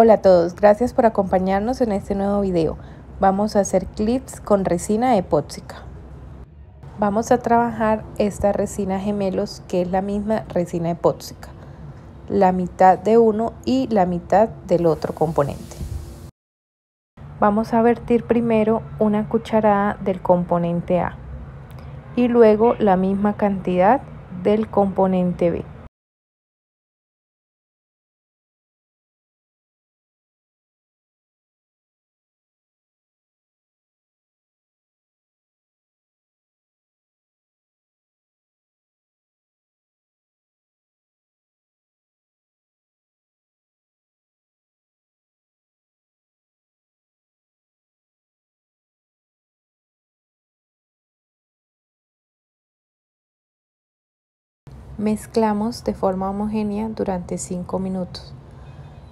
Hola a todos, gracias por acompañarnos en este nuevo video. Vamos a hacer clips con resina epóxica. Vamos a trabajar esta resina gemelos que es la misma resina epóxica. La mitad de uno y la mitad del otro componente. Vamos a vertir primero una cucharada del componente A y luego la misma cantidad del componente B. Mezclamos de forma homogénea durante 5 minutos.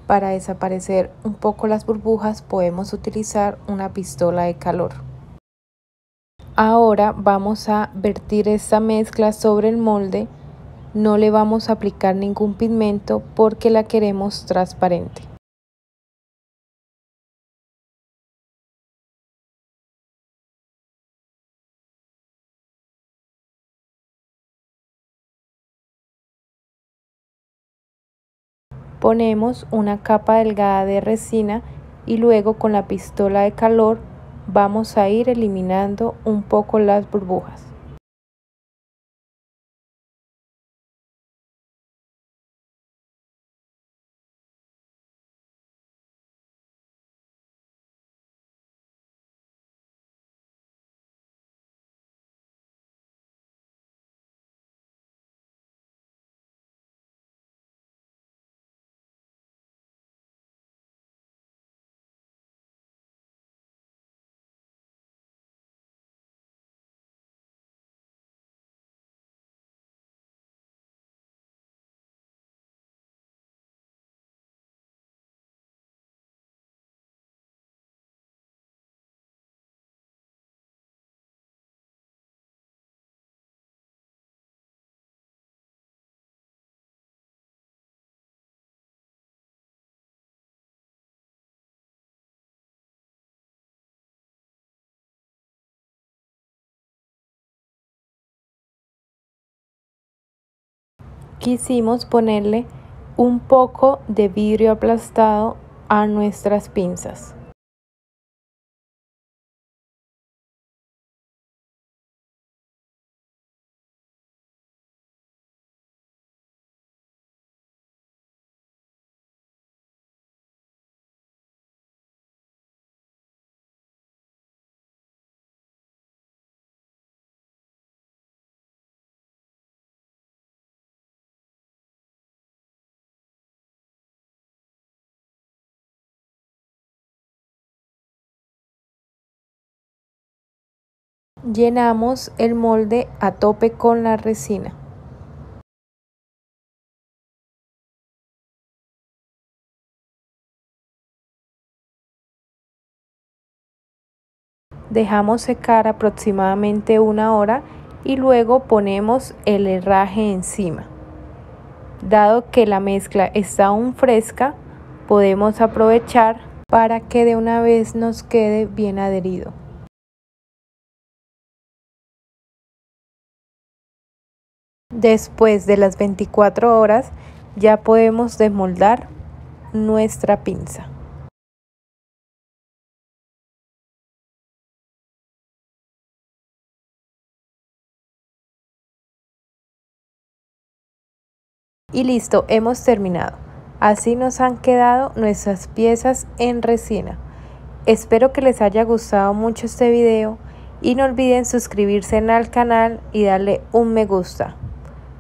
Para desaparecer un poco las burbujas podemos utilizar una pistola de calor. Ahora vamos a vertir esta mezcla sobre el molde. No le vamos a aplicar ningún pigmento porque la queremos transparente. Ponemos una capa delgada de resina y luego con la pistola de calor vamos a ir eliminando un poco las burbujas. Quisimos ponerle un poco de vidrio aplastado a nuestras pinzas. Llenamos el molde a tope con la resina. Dejamos secar aproximadamente una hora y luego ponemos el herraje encima. Dado que la mezcla está aún fresca, podemos aprovechar para que de una vez nos quede bien adherido. Después de las 24 horas ya podemos desmoldar nuestra pinza. Y listo, hemos terminado. Así nos han quedado nuestras piezas en resina. Espero que les haya gustado mucho este video y no olviden suscribirse al canal y darle un me gusta.